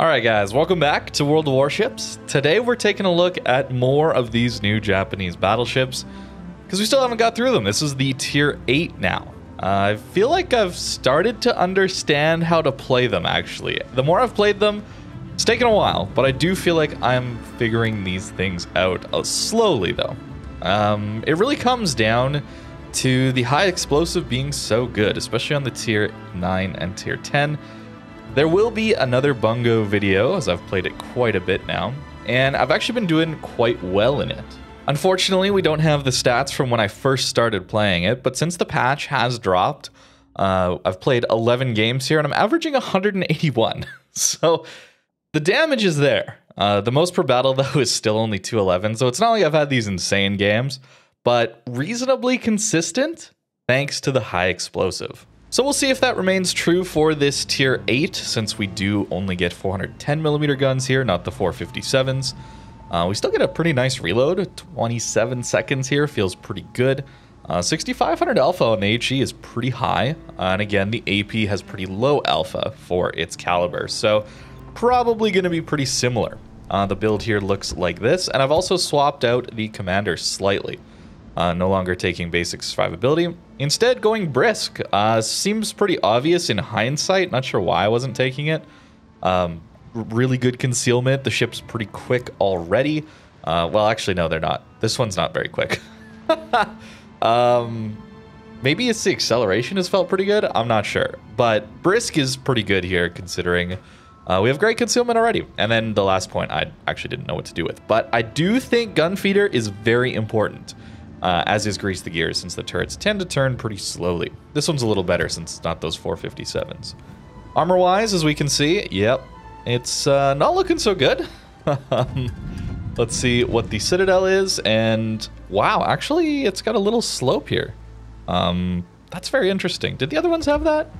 Alright guys, welcome back to World of Warships. Today we're taking a look at more of these new Japanese battleships, because we still haven't got through them. This is the Tier 8 now. Uh, I feel like I've started to understand how to play them actually. The more I've played them, it's taken a while, but I do feel like I'm figuring these things out uh, slowly though. Um, it really comes down to the high explosive being so good, especially on the Tier 9 and Tier 10. There will be another Bungo video, as I've played it quite a bit now, and I've actually been doing quite well in it. Unfortunately, we don't have the stats from when I first started playing it, but since the patch has dropped, uh, I've played 11 games here and I'm averaging 181. so the damage is there. Uh, the most per battle, though, is still only 211, so it's not like I've had these insane games, but reasonably consistent thanks to the high explosive. So we'll see if that remains true for this tier 8, since we do only get 410mm guns here, not the 457s. Uh, we still get a pretty nice reload, 27 seconds here, feels pretty good. Uh, 6500 alpha on HE is pretty high, uh, and again, the AP has pretty low alpha for its caliber, so probably going to be pretty similar. Uh, the build here looks like this, and I've also swapped out the commander slightly. Uh, no longer taking basic survivability, instead going brisk. Uh, seems pretty obvious in hindsight, not sure why I wasn't taking it. Um, really good concealment, the ship's pretty quick already. Uh, well, actually, no, they're not. This one's not very quick. um, maybe it's the acceleration has felt pretty good, I'm not sure. But brisk is pretty good here, considering uh, we have great concealment already. And then the last point I actually didn't know what to do with. But I do think gun feeder is very important uh, as is Grease the Gears, since the turrets tend to turn pretty slowly. This one's a little better since it's not those 457s. Armor-wise, as we can see, yep, it's uh, not looking so good. Let's see what the Citadel is, and wow, actually, it's got a little slope here. Um, that's very interesting. Did the other ones have that?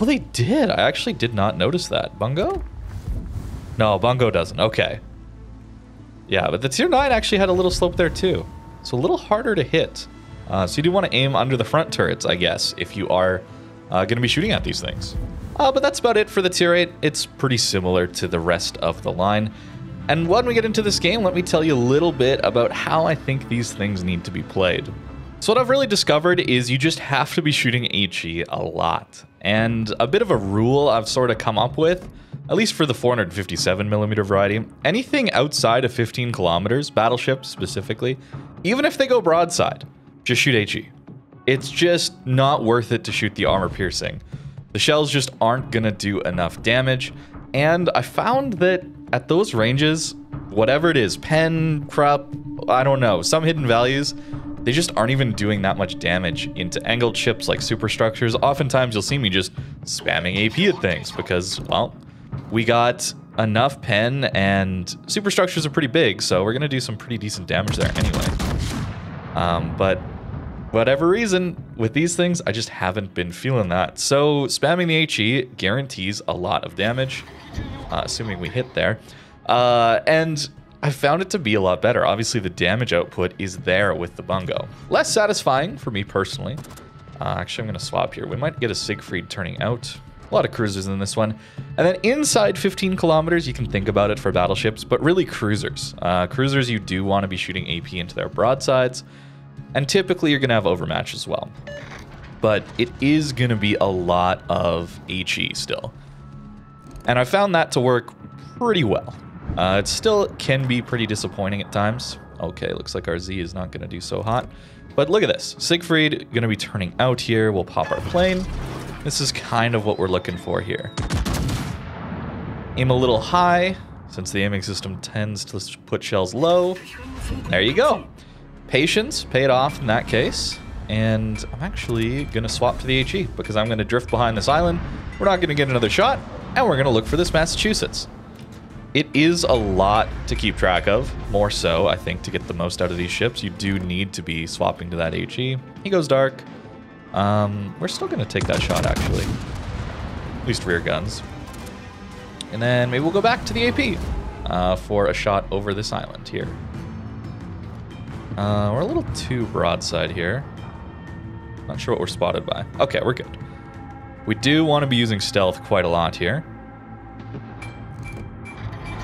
Oh, they did. I actually did not notice that. Bungo? No, Bungo doesn't. Okay. Yeah, but the Tier 9 actually had a little slope there too. So a little harder to hit. Uh, so you do want to aim under the front turrets, I guess, if you are uh, going to be shooting at these things. Uh, but that's about it for the tier 8. It's pretty similar to the rest of the line. And when we get into this game, let me tell you a little bit about how I think these things need to be played. So what I've really discovered is you just have to be shooting HE a lot. And a bit of a rule I've sort of come up with, at least for the 457mm variety, anything outside of 15 kilometers, battleships specifically, even if they go broadside, just shoot HE. It's just not worth it to shoot the armor piercing. The shells just aren't gonna do enough damage, and I found that at those ranges, whatever it is, pen, Krupp, I don't know, some hidden values, they just aren't even doing that much damage into angled ships like superstructures. Oftentimes you'll see me just spamming AP at things because, well, we got enough pen and superstructures are pretty big, so we're gonna do some pretty decent damage there anyway. Um, but whatever reason, with these things, I just haven't been feeling that. So spamming the HE guarantees a lot of damage, uh, assuming we hit there. Uh, and I found it to be a lot better. Obviously, the damage output is there with the Bungo. Less satisfying for me personally. Uh, actually, I'm going to swap here. We might get a Siegfried turning out. A lot of cruisers in this one. And then inside 15 kilometers, you can think about it for battleships, but really cruisers. Uh, cruisers, you do want to be shooting AP into their broadsides. And typically you're going to have overmatch as well. But it is going to be a lot of HE still. And I found that to work pretty well. Uh, it still can be pretty disappointing at times. Okay, looks like our Z is not going to do so hot. But look at this. Siegfried going to be turning out here. We'll pop our plane. This is kind of what we're looking for here. Aim a little high, since the aiming system tends to put shells low. There you go. Patience paid off in that case. And I'm actually going to swap to the HE because I'm going to drift behind this island. We're not going to get another shot. And we're going to look for this Massachusetts. It is a lot to keep track of. More so, I think, to get the most out of these ships. You do need to be swapping to that HE. He goes dark. Um, we're still going to take that shot, actually. At least rear guns. And then maybe we'll go back to the AP uh, for a shot over this island here. Uh, we're a little too broadside here. Not sure what we're spotted by. Okay, we're good. We do want to be using stealth quite a lot here.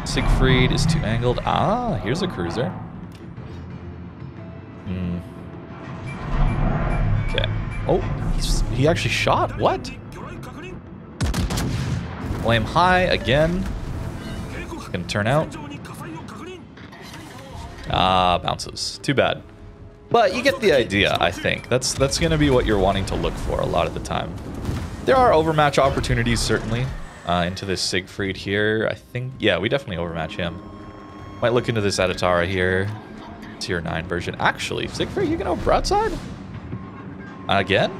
Siegfried is too angled. Ah, here's a cruiser. Oh, he actually shot. What? Flame high again. Gonna turn out. Ah, bounces. Too bad. But you get the idea, I think. That's that's going to be what you're wanting to look for a lot of the time. There are overmatch opportunities, certainly, uh, into this Siegfried here. I think, yeah, we definitely overmatch him. Might look into this Adatara here. Tier 9 version. Actually, Siegfried, you can go broadside? Again?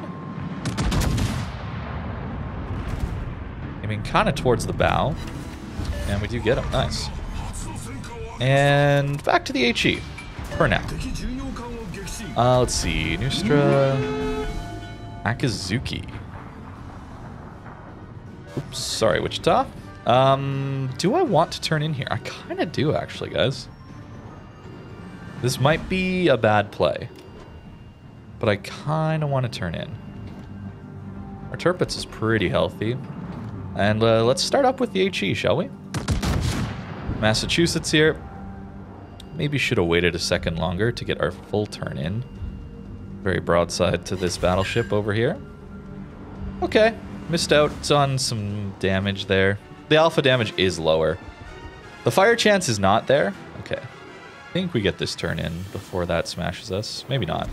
I mean, kind of towards the bow. And we do get him. Nice. And back to the HE for now. Uh, let's see. Nustra. Akizuki. Oops, sorry, Wichita. Um, do I want to turn in here? I kind of do, actually, guys. This might be a bad play. But I kind of want to turn in. Our Tirpitz is pretty healthy. And uh, let's start up with the HE, shall we? Massachusetts here. Maybe should have waited a second longer to get our full turn in. Very broadside to this battleship over here. Okay, missed out on some damage there. The alpha damage is lower. The fire chance is not there. Okay. I think we get this turn in before that smashes us. Maybe not.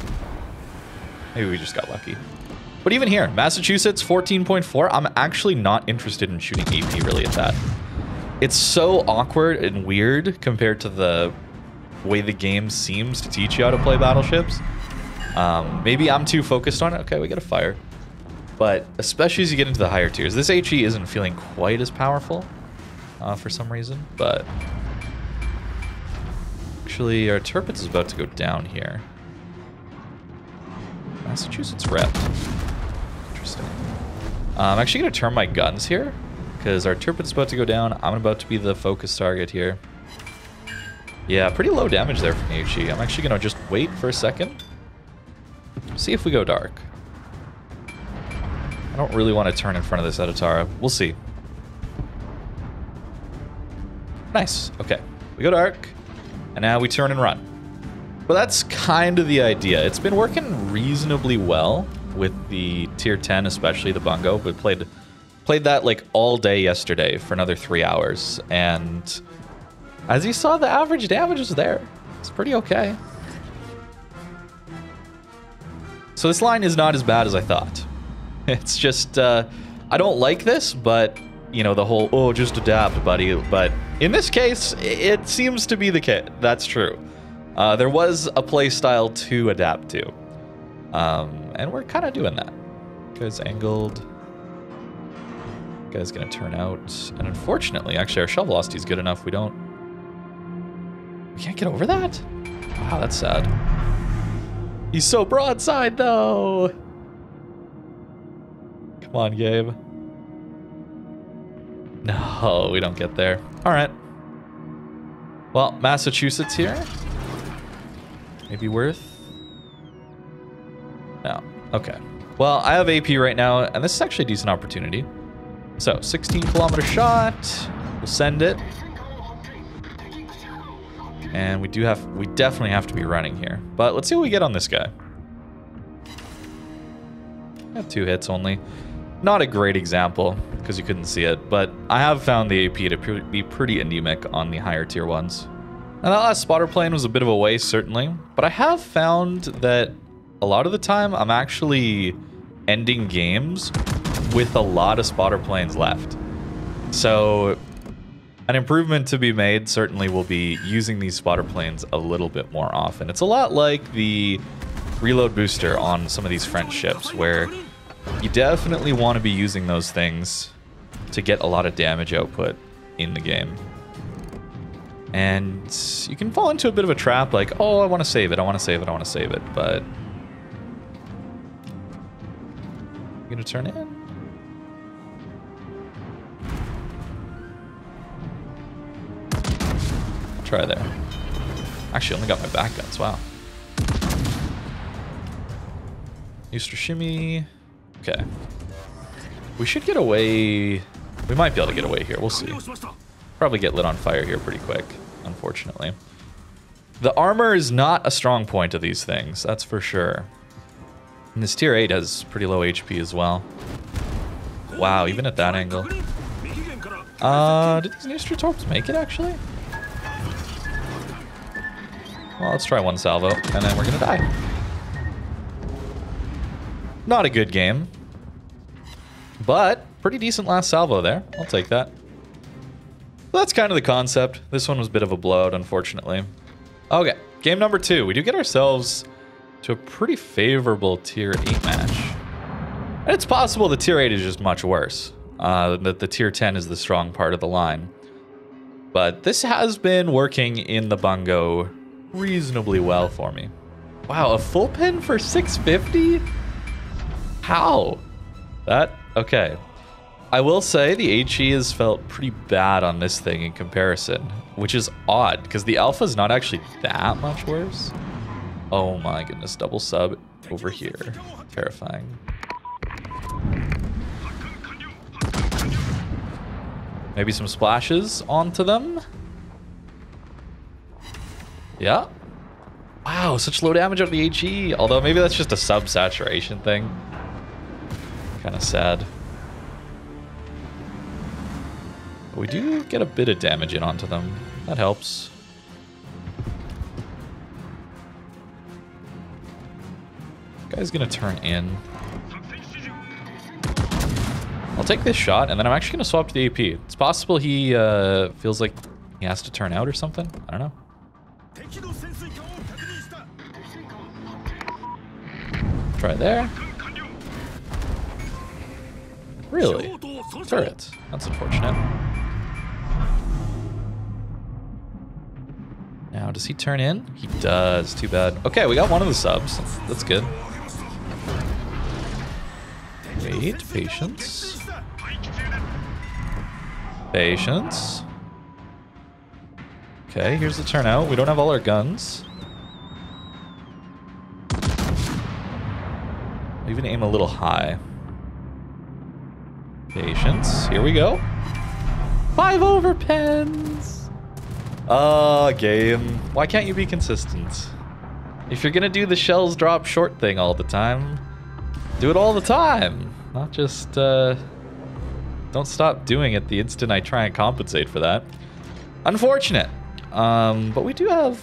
Maybe we just got lucky. But even here, Massachusetts 14.4, I'm actually not interested in shooting AP really at that. It's so awkward and weird compared to the way the game seems to teach you how to play battleships. Um, maybe I'm too focused on it. Okay, we get a fire. But especially as you get into the higher tiers, this HE isn't feeling quite as powerful uh, for some reason, but actually our Tirpitz is about to go down here. Massachusetts rep. Interesting. Uh, I'm actually going to turn my guns here because our Tirpitz about to go down. I'm about to be the focus target here. Yeah, pretty low damage there from HE. I'm actually going to just wait for a second. See if we go dark. I don't really want to turn in front of this Adatara. We'll see. Nice. Okay. We go dark. And now we turn and run. But that's kind of the idea. It's been working reasonably well with the tier 10, especially the Bungo. We played played that like all day yesterday for another three hours. And as you saw, the average damage is there. It's pretty okay. So this line is not as bad as I thought. It's just, uh, I don't like this, but, you know, the whole, oh, just adapt, buddy. But in this case, it seems to be the case. That's true. Uh, there was a playstyle to adapt to. Um, and we're kind of doing that. Guy's angled. Guy's going to turn out. And unfortunately, actually, our shell velocity is good enough. We don't... We can't get over that? Wow, that's sad. He's so broadside, though. Come on, Gabe. No, we don't get there. All right. Well, Massachusetts here. Maybe worth? Okay. Well, I have AP right now, and this is actually a decent opportunity. So, 16 kilometer shot. We'll send it. And we do have, we definitely have to be running here. But let's see what we get on this guy. I have two hits only. Not a great example, because you couldn't see it, but I have found the AP to be pretty anemic on the higher tier ones. Now that last spotter plane was a bit of a waste, certainly, but I have found that a lot of the time I'm actually ending games with a lot of spotter planes left. So an improvement to be made certainly will be using these spotter planes a little bit more often. It's a lot like the reload booster on some of these French ships where you definitely want to be using those things to get a lot of damage output in the game. And you can fall into a bit of a trap like, oh, I want to save it, I want to save it, I want to save it, but... You gonna turn in? Try there. Actually, only got my back guns, wow. To shimmy. Okay. We should get away... We might be able to get away here. We'll see. Probably get lit on fire here pretty quick, unfortunately. The armor is not a strong point of these things, that's for sure. And this tier 8 has pretty low HP as well. Wow, even at that angle. Uh, did these Nistra Torps make it, actually? Well, let's try one salvo, and then we're gonna die. Not a good game. But, pretty decent last salvo there. I'll take that. that's kind of the concept. This one was a bit of a blowout, unfortunately. Okay, game number two. We do get ourselves to a pretty favorable tier 8 match. And it's possible the tier 8 is just much worse. Uh, that the tier 10 is the strong part of the line. But this has been working in the bungo reasonably well for me. Wow, a full pin for 650? How? That, okay. I will say the HE has felt pretty bad on this thing in comparison, which is odd because the alpha is not actually that much worse. Oh my goodness, double sub over here. Terrifying. Maybe some splashes onto them. Yeah. Wow, such low damage of the HE. Although maybe that's just a sub-saturation thing. Kind of sad. But we do get a bit of damage in onto them. That helps. Guy's gonna turn in. I'll take this shot, and then I'm actually to swap to the AP. It's possible he uh, feels like he has to turn out or something. I don't know. Try there. Really? Turret. That's unfortunate. Now, does he turn in? He does. Too bad. Okay, we got one of the subs. That's, that's good. Wait, patience. Patience. Okay, here's the turnout. We don't have all our guns. I'll even aim a little high. Patience. Here we go. Five over pens. Uh, game. Why can't you be consistent? If you're gonna do the shells drop short thing all the time, do it all the time. Not just, uh, don't stop doing it the instant I try and compensate for that. Unfortunate. Um, but we do have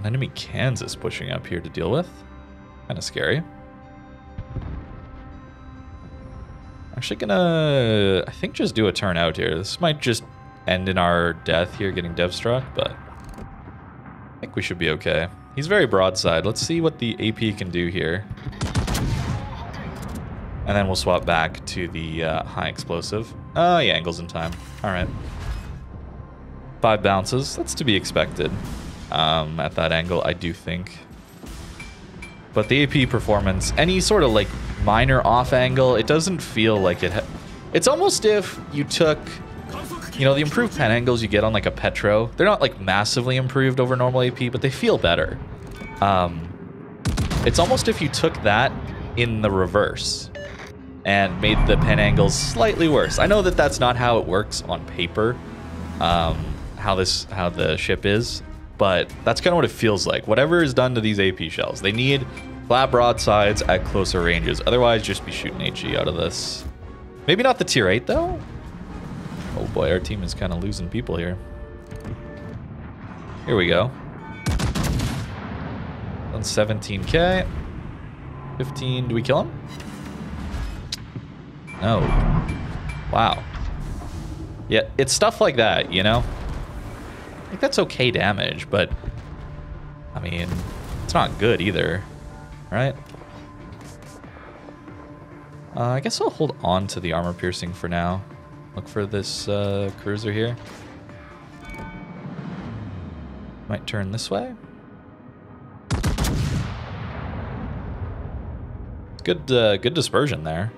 an enemy Kansas pushing up here to deal with. Kind of scary. Actually gonna, I think just do a turn out here. This might just end in our death here getting dev struck, but I think we should be okay. He's very broadside. Let's see what the AP can do here. And then we'll swap back to the uh, high explosive. Oh, yeah, angles in time. All right. Five bounces. That's to be expected um, at that angle, I do think. But the AP performance, any sort of like minor off angle, it doesn't feel like it... it's almost if you took, you know, the improved pen angles you get on like a Petro. They're not like massively improved over normal AP, but they feel better. Um, it's almost if you took that in the reverse and made the pen angles slightly worse. I know that that's not how it works on paper, um, how this how the ship is, but that's kind of what it feels like. Whatever is done to these AP shells, they need flat broadsides at closer ranges. Otherwise, just be shooting HE out of this. Maybe not the tier 8, though. Oh boy, our team is kind of losing people here. Here we go. On 17k. 15, do we kill him? No. Wow. Yeah, it's stuff like that, you know? I think that's okay damage, but... I mean, it's not good either, right? Uh, I guess I'll hold on to the armor piercing for now. Look for this uh, cruiser here. Might turn this way. Good, uh, good dispersion there.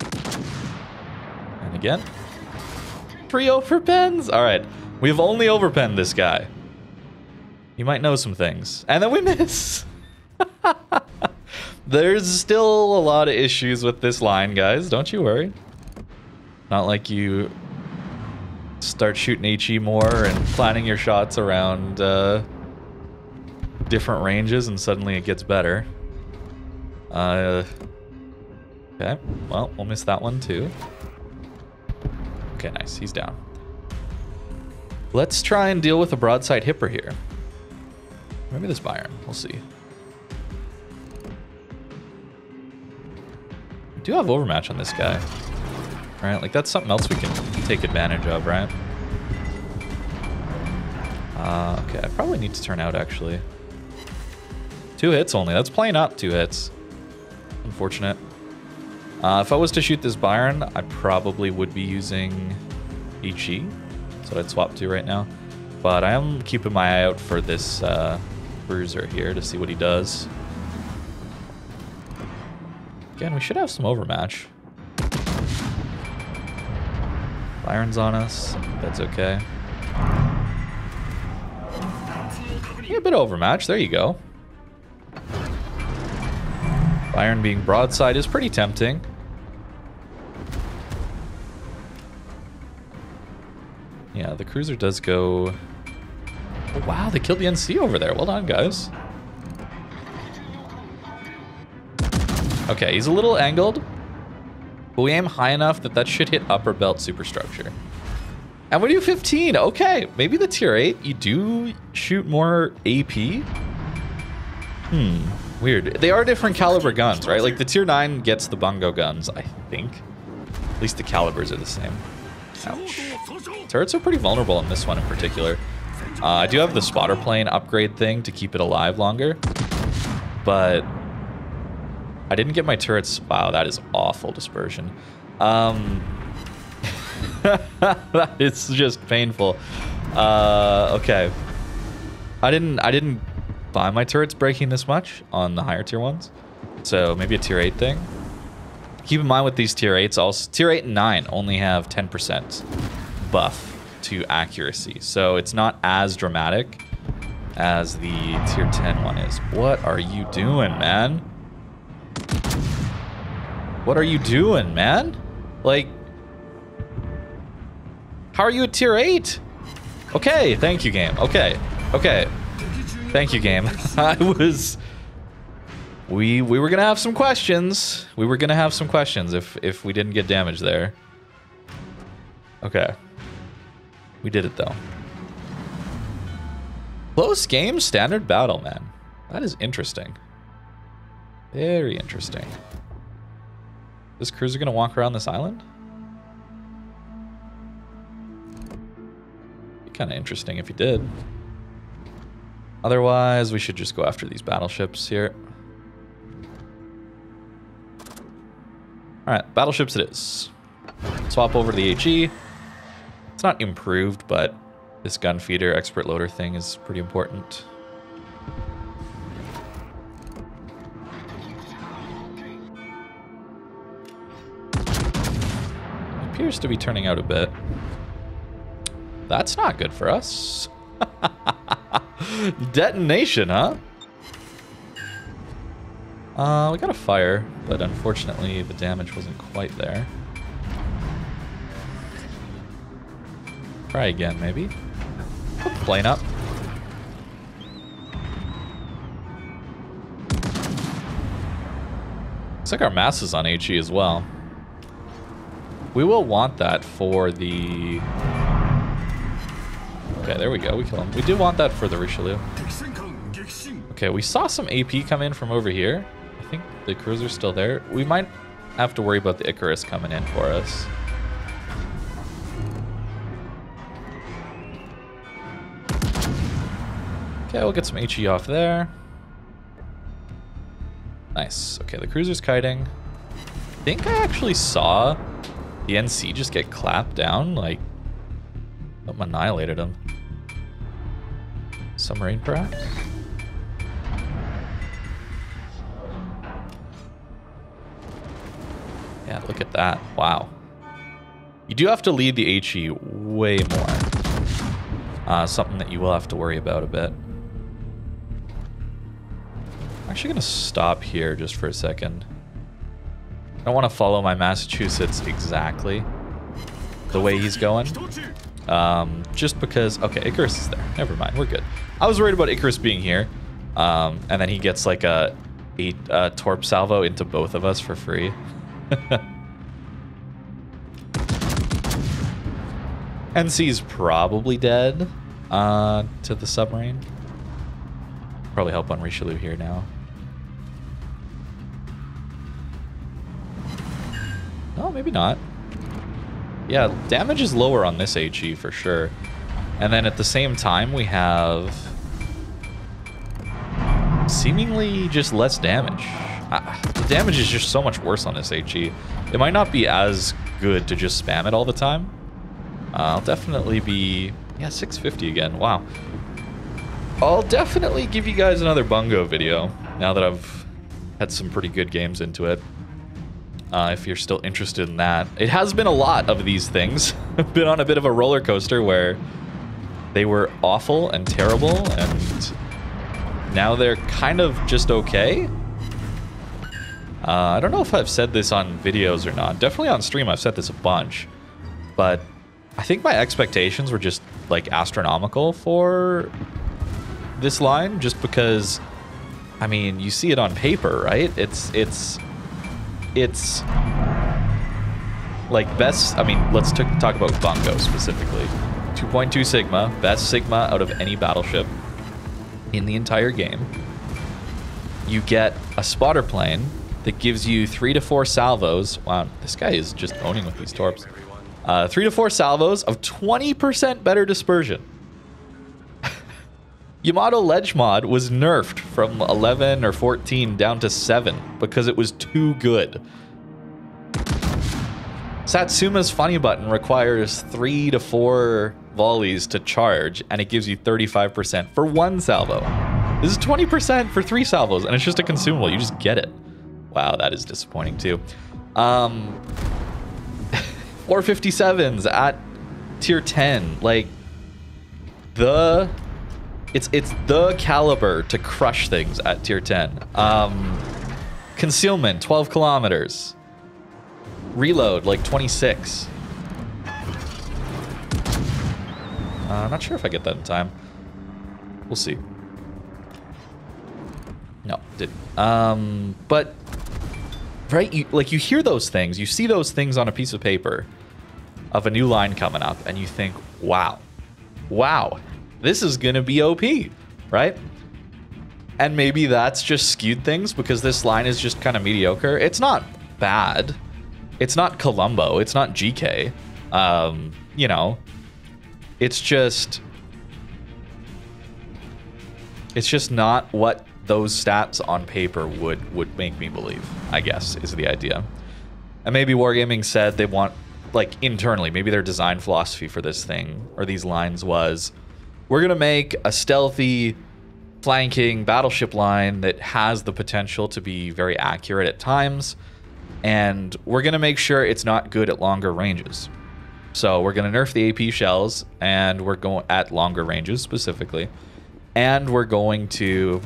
And again. Three overpens? Alright. We've only overpenned this guy. You might know some things. And then we miss. There's still a lot of issues with this line, guys. Don't you worry. Not like you start shooting HE more and planning your shots around uh, different ranges, and suddenly it gets better. Uh, okay, well, we'll miss that one too. Okay, nice. He's down. Let's try and deal with a broadside hipper here. Maybe this Byron. We'll see. We do have overmatch on this guy. Right? Like, that's something else we can take advantage of, right? Uh, okay, I probably need to turn out, actually. Two hits only. That's playing up two hits. Unfortunate. Uh, if I was to shoot this Byron, I probably would be using HE. That's what I'd swap to right now. But I am keeping my eye out for this uh, Bruiser here to see what he does. Again, we should have some overmatch. Byron's on us. That's okay. Yeah, a bit of overmatch. There you go. Byron being broadside is pretty tempting. Yeah, the cruiser does go... Wow, they killed the NC over there. Well done, guys. Okay, he's a little angled, but we aim high enough that that should hit upper belt superstructure. And we do 15. Okay, maybe the tier 8, you do shoot more AP? Hmm, weird. They are different caliber guns, right? Like the tier 9 gets the bungo guns, I think. At least the calibers are the same. Ouch. Turrets are pretty vulnerable in this one in particular. Uh, I do have the spotter plane upgrade thing to keep it alive longer. But I didn't get my turrets. Wow, that is awful dispersion. Um, is just painful. Uh, okay. I didn't. I didn't buy my turrets breaking this much on the higher tier ones. So maybe a tier eight thing. Keep in mind with these tier eights, also tier eight and nine only have 10% buff to accuracy, so it's not as dramatic as the tier 10 one is. What are you doing, man? What are you doing, man? Like, how are you at tier 8? Okay, thank you, game. Okay, okay. Thank you, game. I was... We we were gonna have some questions. We were gonna have some questions if if we didn't get damage there. Okay. We did it though. Close game, standard battle, man. That is interesting. Very interesting. This cruiser gonna walk around this island? Be kind of interesting if he did. Otherwise, we should just go after these battleships here. Alright, battleships it is. Swap over to the HE. It's not improved, but this gun feeder expert loader thing is pretty important. appears to be turning out a bit. That's not good for us. Detonation, huh? Uh, we got a fire, but unfortunately the damage wasn't quite there. Try again, maybe. Put the plane up. Looks like our mass is on HE as well. We will want that for the... Okay, there we go. We kill him. We do want that for the Richelieu. Okay, we saw some AP come in from over here. I think the cruiser's still there. We might have to worry about the Icarus coming in for us. Okay, we'll get some HE off there. Nice. Okay, the cruiser's kiting. I think I actually saw the NC just get clapped down? Like, annihilated him. Submarine, perhaps? Yeah, look at that. Wow. You do have to lead the HE way more. Uh, something that you will have to worry about a bit. I'm actually going to stop here just for a second. I don't want to follow my Massachusetts exactly the way he's going. Um, just because, okay, Icarus is there. Never mind, we're good. I was worried about Icarus being here. Um, and then he gets like a, a, a Torp salvo into both of us for free. NC's probably dead uh, to the submarine. Probably help on Richelieu here now. No, maybe not. Yeah, damage is lower on this HE for sure. And then at the same time, we have seemingly just less damage. Uh, the damage is just so much worse on this HE. It might not be as good to just spam it all the time. Uh, I'll definitely be... Yeah, 650 again. Wow. I'll definitely give you guys another Bungo video now that I've had some pretty good games into it. Uh, if you're still interested in that. It has been a lot of these things. I've been on a bit of a roller coaster where they were awful and terrible and now they're kind of just okay. Uh, I don't know if I've said this on videos or not. Definitely on stream I've said this a bunch. But I think my expectations were just like astronomical for this line just because I mean, you see it on paper, right? It's it's it's like best, I mean, let's talk about Bungo specifically. 2.2 Sigma, best Sigma out of any battleship in the entire game. You get a spotter plane that gives you three to four salvos. Wow, this guy is just owning with these torps. Uh, three to four salvos of 20% better dispersion. Yamato Ledge Mod was nerfed from 11 or 14 down to 7 because it was too good. Satsuma's funny button requires 3 to 4 volleys to charge, and it gives you 35% for one salvo. This is 20% for 3 salvos, and it's just a consumable. You just get it. Wow, that is disappointing too. Um, 457s at tier 10. Like, the... It's it's the caliber to crush things at tier 10. Um, concealment, 12 kilometers. Reload, like 26. Uh, I'm not sure if I get that in time. We'll see. No, didn't. Um, but right, you, like you hear those things, you see those things on a piece of paper, of a new line coming up and you think, wow, wow, this is going to be OP, right? And maybe that's just skewed things because this line is just kind of mediocre. It's not bad. It's not Colombo. It's not GK. Um, you know, it's just... It's just not what those stats on paper would, would make me believe, I guess, is the idea. And maybe Wargaming said they want like internally, maybe their design philosophy for this thing or these lines was we're going to make a stealthy flanking battleship line that has the potential to be very accurate at times and we're going to make sure it's not good at longer ranges. So we're going to nerf the AP shells and we're going at longer ranges specifically. And we're going to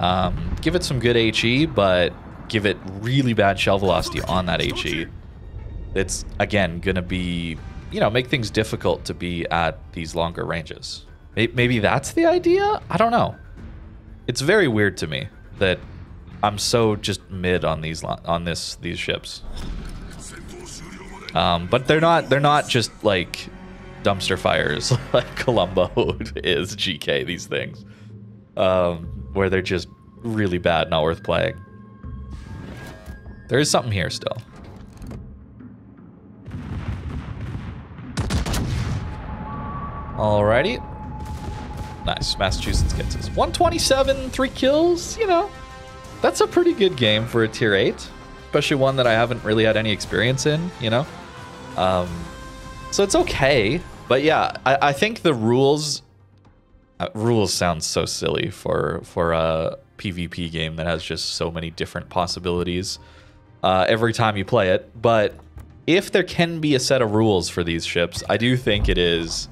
um, give it some good HE, but give it really bad shell velocity on that HE it's again going to be, you know, make things difficult to be at these longer ranges. Maybe that's the idea? I don't know. It's very weird to me that I'm so just mid on these on this these ships. Um, but they're not they're not just like dumpster fires like Colombo is GK these things. Um, where they're just really bad, not worth playing. There is something here still. Alrighty. Nice. Massachusetts gets us. 127, three kills, you know. That's a pretty good game for a tier 8. Especially one that I haven't really had any experience in, you know. Um, so it's okay. But yeah, I, I think the rules... Uh, rules sound so silly for, for a PvP game that has just so many different possibilities uh, every time you play it. But if there can be a set of rules for these ships, I do think it is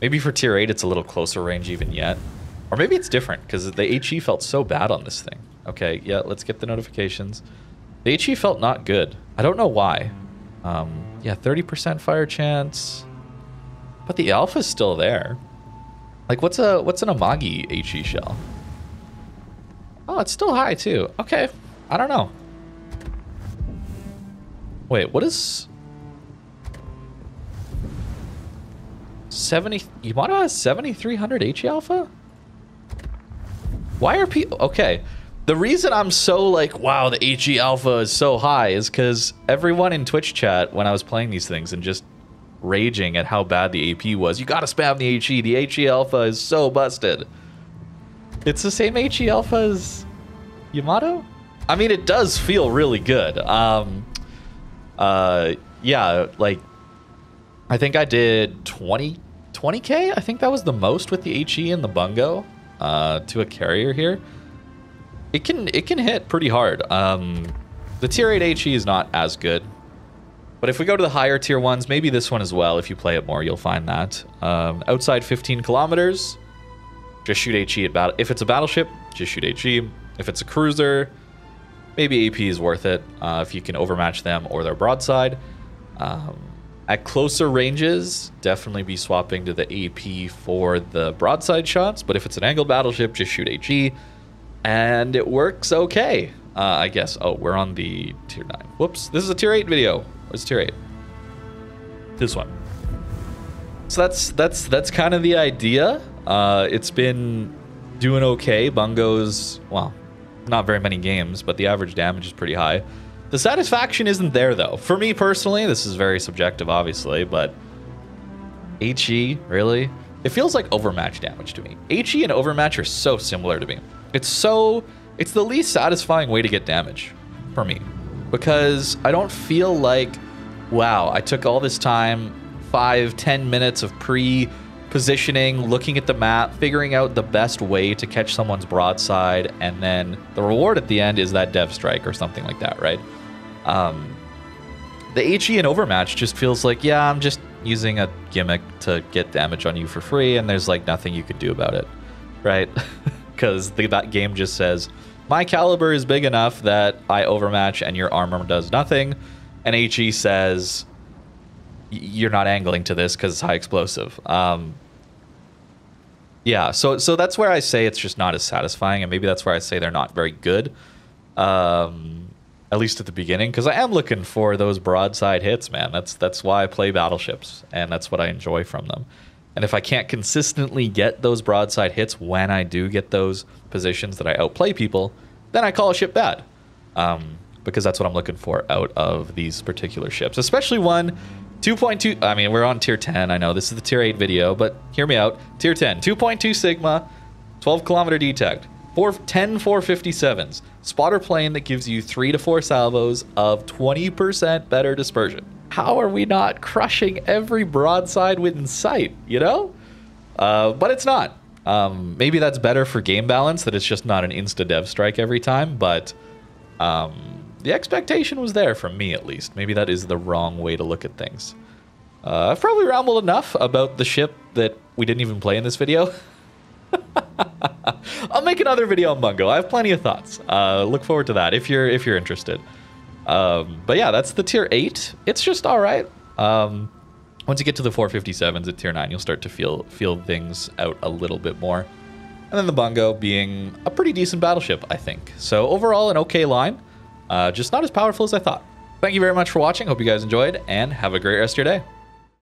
Maybe for tier 8 it's a little closer range even yet. Or maybe it's different, because the HE felt so bad on this thing. Okay, yeah, let's get the notifications. The HE felt not good. I don't know why. Um, yeah, 30% fire chance. But the alpha's still there. Like, what's a what's an Amagi HE shell? Oh, it's still high, too. Okay. I don't know. Wait, what is... 70... Yamato has 7300 HE alpha? Why are people... Okay. The reason I'm so like, wow, the HE alpha is so high is because everyone in Twitch chat, when I was playing these things and just raging at how bad the AP was, you gotta spam the HE. The HE alpha is so busted. It's the same HE alpha as Yamato? I mean, it does feel really good. Um, uh, yeah, like, I think I did 20, 20k? I think that was the most with the HE and the Bungo uh, to a carrier here. It can it can hit pretty hard. Um, the tier 8 HE is not as good. But if we go to the higher tier ones, maybe this one as well, if you play it more, you'll find that. Um, outside 15 kilometers, just shoot HE at battle. If it's a battleship, just shoot HE. If it's a cruiser, maybe AP is worth it uh, if you can overmatch them or their broadside. Um, at closer ranges, definitely be swapping to the AP for the broadside shots, but if it's an angled battleship, just shoot HE. And it works okay, uh, I guess. Oh, we're on the tier 9. Whoops, this is a tier 8 video. Where's tier 8? This one. So that's that's that's kind of the idea. Uh, it's been doing okay. Bungo's, well, not very many games, but the average damage is pretty high. The satisfaction isn't there, though. For me personally, this is very subjective, obviously, but HE, really? It feels like overmatch damage to me. HE and overmatch are so similar to me. It's so... It's the least satisfying way to get damage for me. Because I don't feel like, wow, I took all this time, five, ten minutes of pre positioning, looking at the map, figuring out the best way to catch someone's broadside, and then the reward at the end is that dev strike or something like that, right? Um, the HE and Overmatch just feels like, yeah, I'm just using a gimmick to get damage on you for free, and there's like nothing you could do about it, right? Because that game just says, my caliber is big enough that I overmatch and your armor does nothing, and HE says, you're not angling to this because it's high explosive. Um, yeah, so so that's where I say it's just not as satisfying, and maybe that's where I say they're not very good. Um, at least at the beginning, because I am looking for those broadside hits, man. That's that's why I play battleships, and that's what I enjoy from them. And if I can't consistently get those broadside hits when I do get those positions that I outplay people, then I call a ship bad. Um, because that's what I'm looking for out of these particular ships, especially one 2.2, I mean, we're on tier 10. I know this is the tier 8 video, but hear me out. Tier 10, 2.2 Sigma, 12 kilometer detect, four, 10 457s, spotter plane that gives you 3 to 4 salvos of 20% better dispersion. How are we not crushing every broadside within sight, you know? Uh, but it's not. Um, maybe that's better for game balance, that it's just not an insta dev strike every time, but um, the expectation was there from me at least. Maybe that is the wrong way to look at things. Uh, I've probably rambled enough about the ship that we didn't even play in this video. I'll make another video on Bungo. I have plenty of thoughts. Uh, look forward to that if you're if you're interested. Um, but yeah, that's the tier eight. It's just all right. Um, once you get to the 457s at tier nine, you'll start to feel feel things out a little bit more. And then the Bungo being a pretty decent battleship, I think. So overall, an okay line. Uh, just not as powerful as I thought. Thank you very much for watching. Hope you guys enjoyed, and have a great rest of your day.